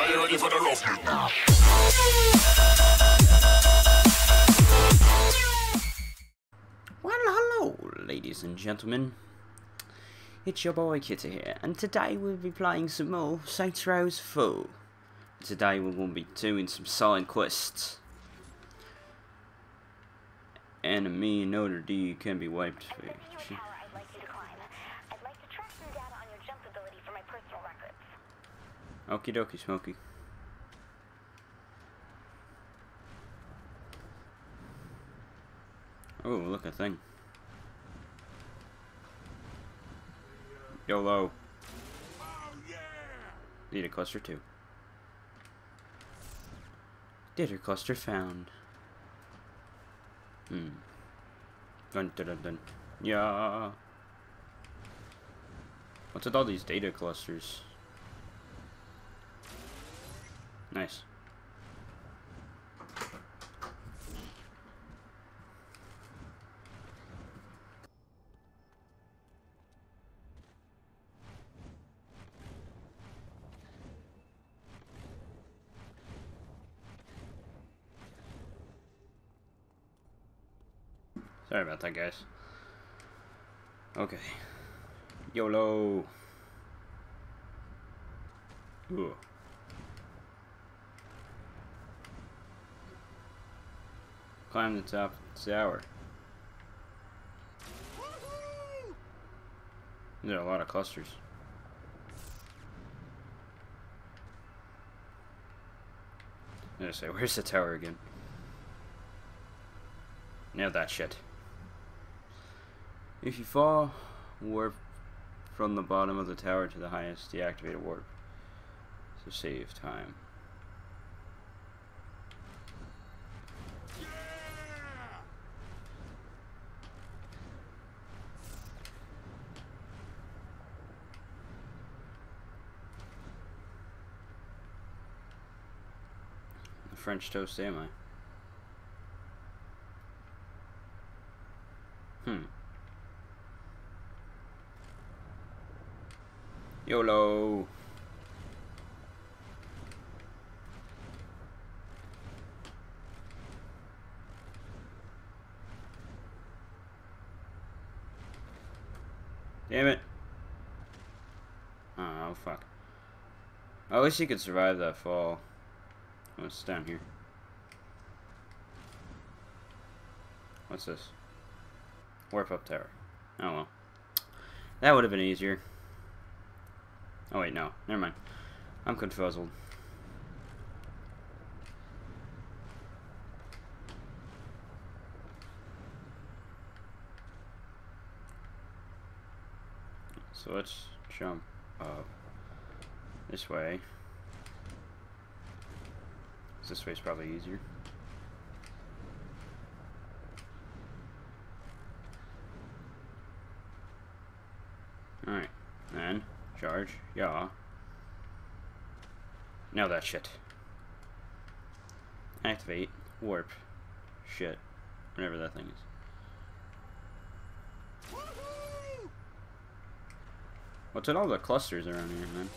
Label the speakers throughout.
Speaker 1: Are you ready for the rough?
Speaker 2: Well, hello, ladies and gentlemen. It's your boy Kitty here, and today we'll be playing some more Saints Row's 4. Today we will be doing some side quests. Enemy in order D can be wiped.
Speaker 3: I'm sending you a tower I'd like you to climb. I'd like to track some data on your jump ability for my personal records.
Speaker 2: Okie dokie, Smokey. Oh, look a thing. YOLO. Data cluster 2. Data cluster found. Hmm. Dun dun dun dun. Yeah. What's with all these data clusters? Nice. Sorry about that, guys. Okay. YOLO. Ooh. Climb the top of the tower. There are a lot of clusters. I'm gonna say, where's the tower again? Nailed that shit. If you fall, warp from the bottom of the tower to the highest deactivated warp. To save time. The French toast am I? Hmm. YOLO. Damn it. Oh, fuck. At least you could survive that fall. Oh, it's down here. What's this? Warp up tower. Oh well. That would have been easier. Oh wait, no. Never mind. I'm confuzzled. So let's jump up this way. This way's probably easier. Alright, then charge, yeah. Now that shit. Activate, warp, shit, whatever that thing is. What's with all the clusters around here, man?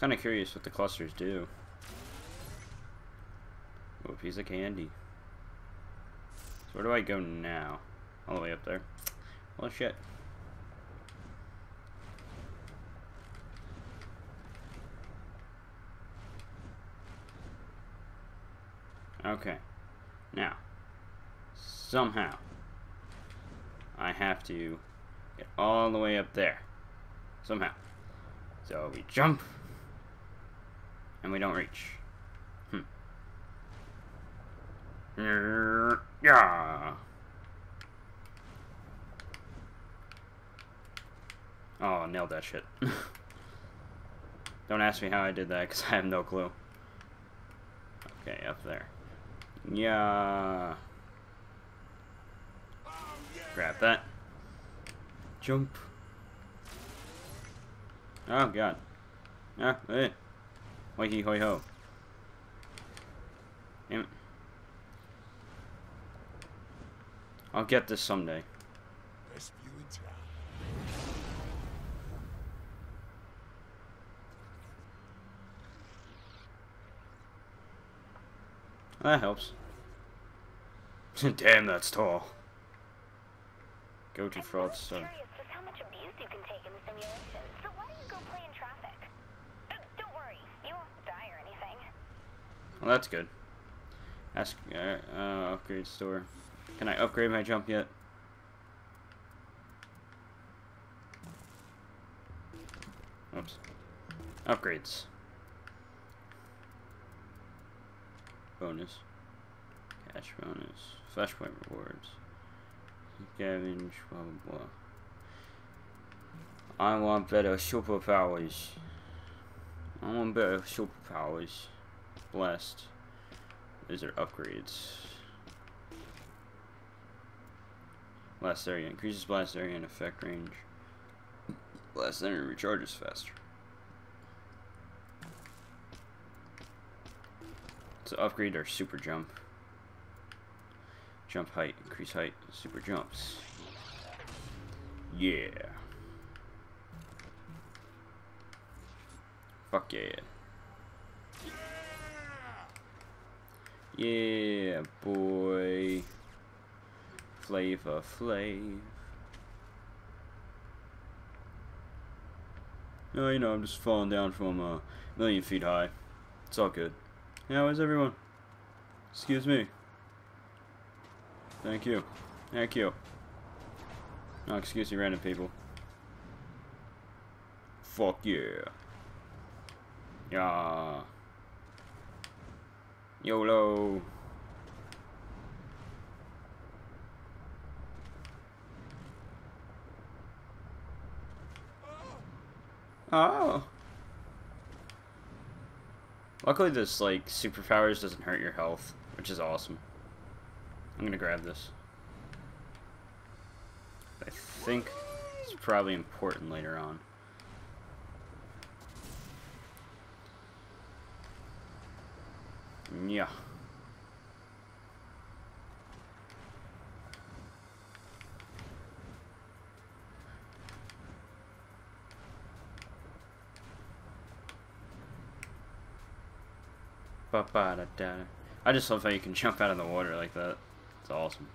Speaker 2: Kind of curious what the clusters do. Oh, a piece of candy. So where do I go now? All the way up there. Well, shit. Okay. Now, somehow, I have to get all the way up there. Somehow. So we jump, and we don't reach. Hmm. Yeah. Oh, nailed that shit. Don't ask me how I did that, because I have no clue. Okay, up there. Yeah. Grab that. Jump. Oh, God. Ah, eh. Hoi hee hoi ho. Damn it. I'll get this someday.
Speaker 1: Best view in town.
Speaker 2: That helps. Damn, that's tall. Go to
Speaker 3: I'm
Speaker 2: fraud
Speaker 3: really
Speaker 2: stuff.
Speaker 3: curious just how much abuse you can take in the simulation. So why don't you go play in traffic? Uh, don't worry, you won't die or anything.
Speaker 2: Well, that's good. Ask, uh, uh, upgrade store. Can I upgrade my jump yet? Oops. Upgrades. Bonus. Cash bonus. Flashpoint rewards. Scavenge, blah blah blah. I want better superpowers. I want better superpowers. Blast. These are upgrades. Blast area increases blast area and effect range. Blast area recharges faster. So upgrade our super jump. Jump height, increase height, super jumps. Yeah. Fuck yeah. Yeah, boy. Flavor Flav. No, you know, I'm just falling down from a million feet high. It's all good. How is everyone? Excuse me. Thank you. Thank you. No, excuse me, random people. Fuck yeah. Yeah. YOLO. Oh. Luckily this, like, superpowers doesn't hurt your health, which is awesome. I'm gonna grab this. I think it's probably important later on. Yeah. I just love how you can jump out of the water like that. It's awesome.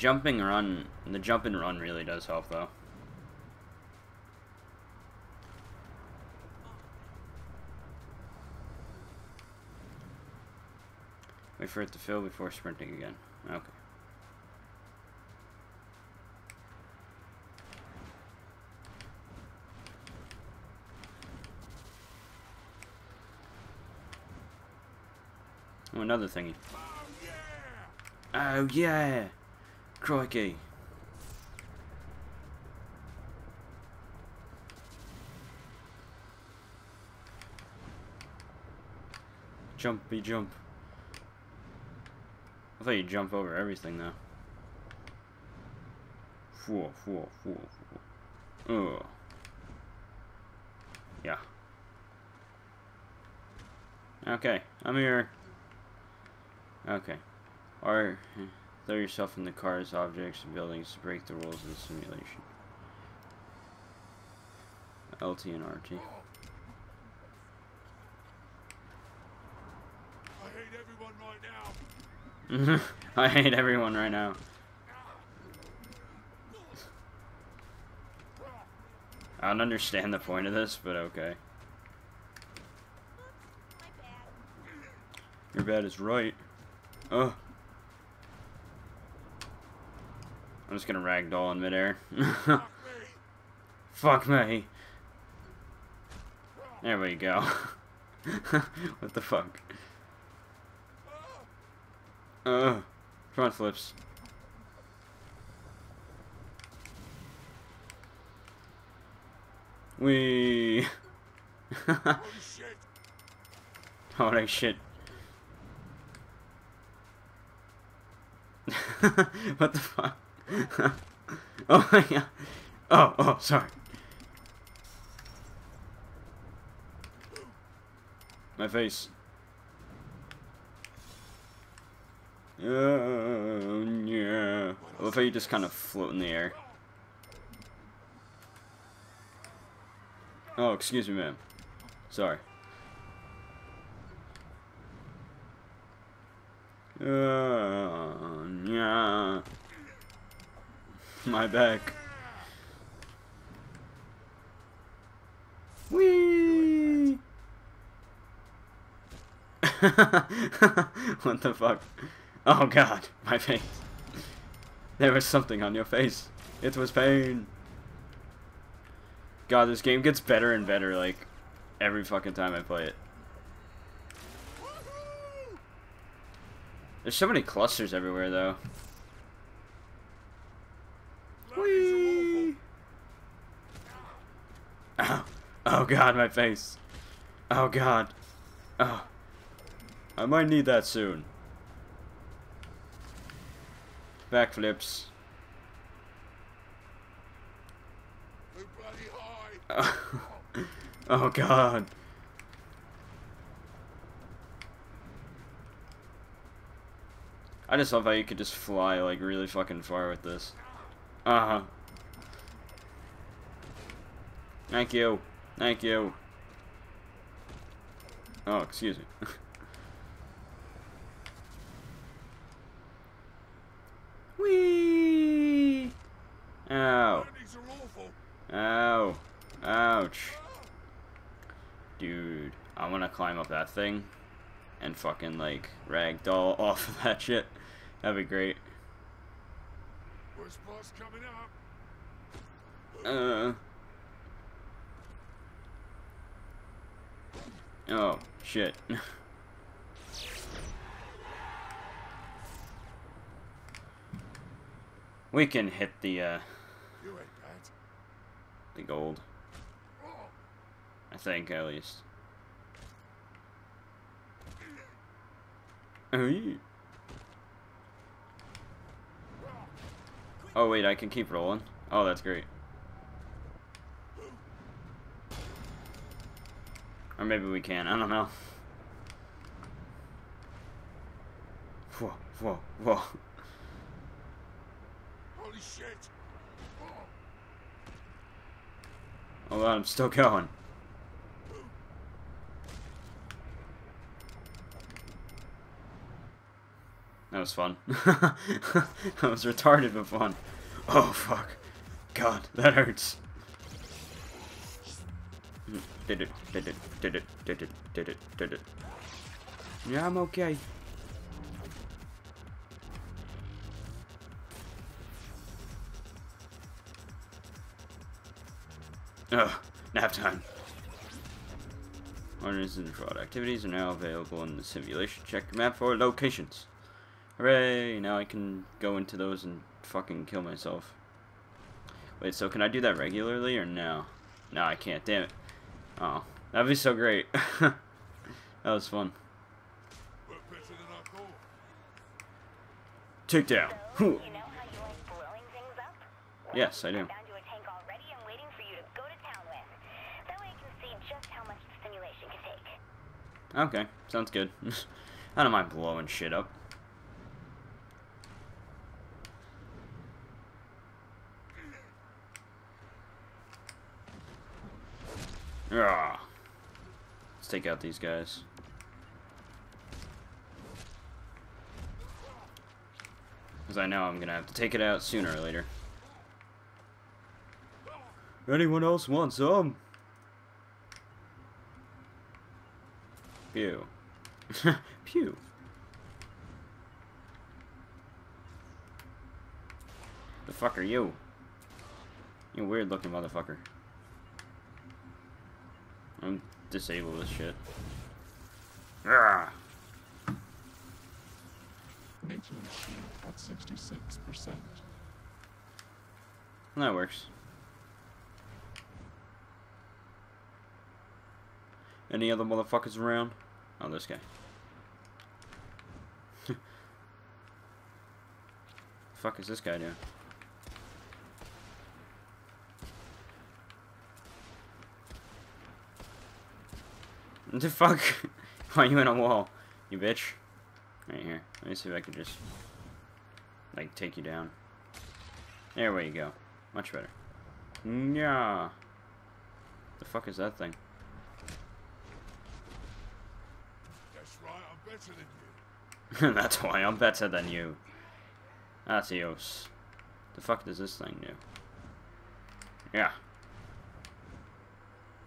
Speaker 2: Jumping run, the jump and run really does help though. Wait for it to fill before sprinting again. Okay. Oh, another thingy.
Speaker 1: Oh yeah!
Speaker 2: Oh yeah! Crikey. Jumpy jump. I thought you'd jump over everything though. Four, four, four, four. Ugh. Yeah. Okay, I'm here. Okay. Or throw yourself in the cars, objects, and buildings to break the rules of the simulation. LT and RT.
Speaker 1: I hate everyone right now.
Speaker 2: I hate everyone right now. I don't understand the point of this, but okay. Your bad is right. Ugh. I'm just gonna ragdoll in midair.
Speaker 1: Fuck me.
Speaker 2: There we go. what the fuck? Uh, front flips. We.
Speaker 1: Holy shit!
Speaker 2: Holy shit. what the fuck? oh god. Oh, oh, sorry. My face. Oh, yeah. I love how you just kind of float in the air. Oh, excuse me, ma'am. Sorry. Oh, yeah. My back. Whee! what the fuck? Oh god, my face. There was something on your face. It was pain. God, this game gets better and better, like, every fucking time I play it. There's so many clusters everywhere, though. Oh, oh god, my face. Oh god. Oh. I might need that soon. Backflips.
Speaker 1: High.
Speaker 2: oh god. I just love how you could just fly like really fucking far with this. Uh huh. Thank you. Thank you. Oh, excuse me. Whee! Ow. Ow. Ouch. Dude, I want to climb up that thing and fucking like ragdoll off of that shit. That'd be great.
Speaker 1: Worst boss coming up.
Speaker 2: Uh. Oh, shit. we can hit the, uh,
Speaker 1: You ain't bad.
Speaker 2: the gold. I think, at least. Oh, wait, I can keep rolling. Oh, that's great. Or maybe we can. I don't know. Whoa, whoa, whoa.
Speaker 1: holy shit. Oh,
Speaker 2: Hold on, I'm still going. That was fun. that was retarded but fun. Oh fuck. God, that hurts. Did it, did it, did it, did it, did it, did it. Yeah, I'm okay. Ugh, nap time. Orders and fraud activities are now available in the simulation check map for locations. Hooray! Now I can go into those and fucking kill myself. Wait, so can I do that regularly or no? No, I can't. Damn it. Oh, that'd be so great. that was fun.
Speaker 1: worked better than I thought.
Speaker 2: Takedown.
Speaker 3: So, you know how you like blowing things up? Well,
Speaker 2: Yes, I do.
Speaker 3: Down to a tank already and waiting for you to go to town with. That way you can see just how much the simulation can take.
Speaker 2: Okay, sounds good. I don't mind blowing shit up. Ah. Let's take out these guys. Because I know I'm going to have to take it out sooner or later. Anyone else want some? Pew. Pew. The fuck are you? You weird looking motherfucker. I'm disable this shit. Ah.
Speaker 4: HMC at 66%.
Speaker 2: That works. Any other motherfuckers around? Oh, this guy. fuck is this guy doing? What the fuck? Why are you in a wall? You bitch. Right here. Let me see if I can just, like, take you down. There we go. Much better. Yeah. The fuck is that thing?
Speaker 1: That's right, I'm better than you.
Speaker 2: That's why I'm better than you. Atios. The fuck does this thing do? Yeah.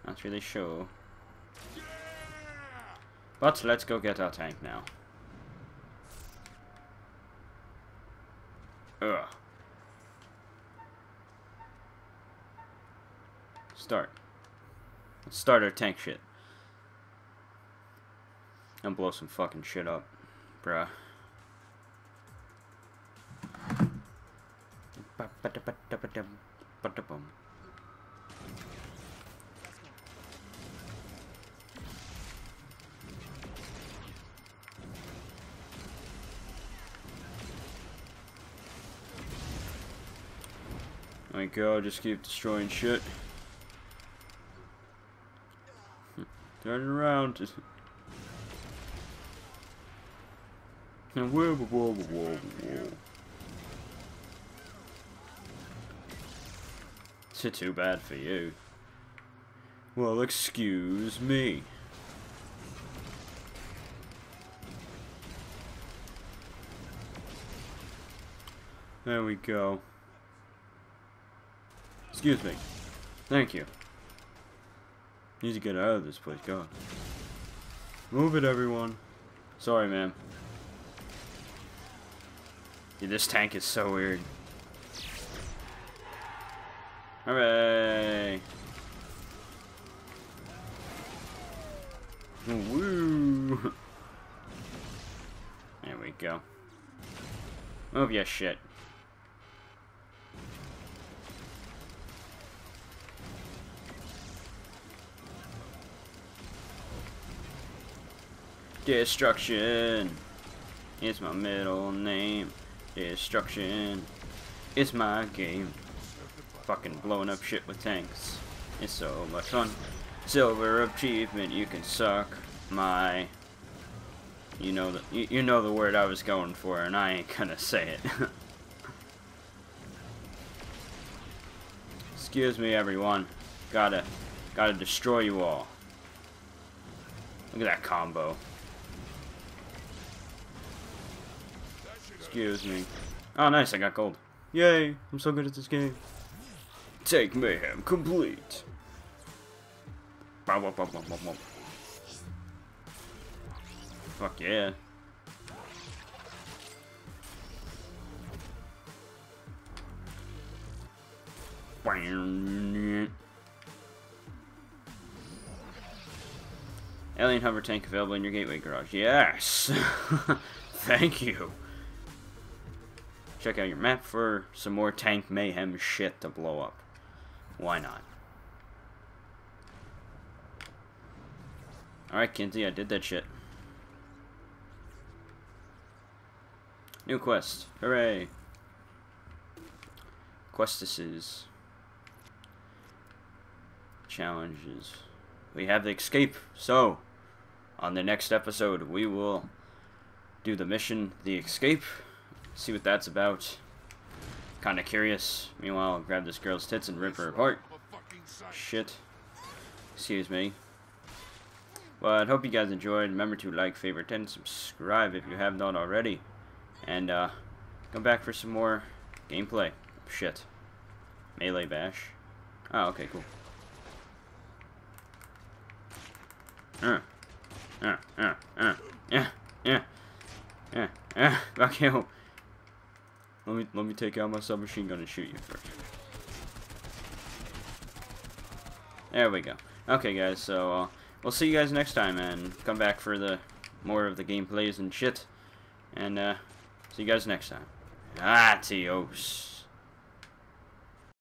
Speaker 2: Not really sure. But let's go get our tank now. Ugh. Start. Let's start our tank shit. And blow some fucking shit up. Bruh. My god, just keep destroying shit. Turn around. And whoa, whoa, whoa, whoa, whoa. It's too bad for you. Well, excuse me. There we go. Excuse me. Thank you. Need to get out of this place. God. Move it, everyone. Sorry, man. Dude, this tank is so weird. Hooray! Woo! There we go. Move your shit. Destruction is my middle name. Destruction is my game. Fucking blowing up shit with tanks. It's so much fun. Silver achievement, you can suck my. You know the you, you know the word I was going for, and I ain't gonna say it. Excuse me, everyone. Gotta gotta destroy you all. Look at that combo.
Speaker 1: That should hurt.
Speaker 2: Excuse me. Oh, nice, I got gold. Yay, I'm so good at this game. Take mayhem complete. Fuck yeah. Alien hover tank available in your gateway garage. Yes! Thank you. Check out your map for some more tank mayhem shit to blow up. Why not? Alright, Kinzie, I did that shit. New quest. Hooray. Questises. Challenges. We have the escape. So, on the next episode, we will do the mission, the escape. See what that's about. Kinda curious. Meanwhile, I'll grab this girl's tits and rip her apart. Shit. Excuse me. But hope you guys enjoyed. Remember to like, favorite, and subscribe if you have not already. And uh, come back for some more gameplay. Shit. Melee bash. Oh, okay, cool. Uh, uh, uh, uh, yeah, yeah, yeah, yeah. Fuck you. Let me let me take out my submachine gun and shoot you first. There we go. Okay, guys. So uh, we'll see you guys next time, and come back for the more of the gameplays and shit. And uh, see you guys next time. Adios.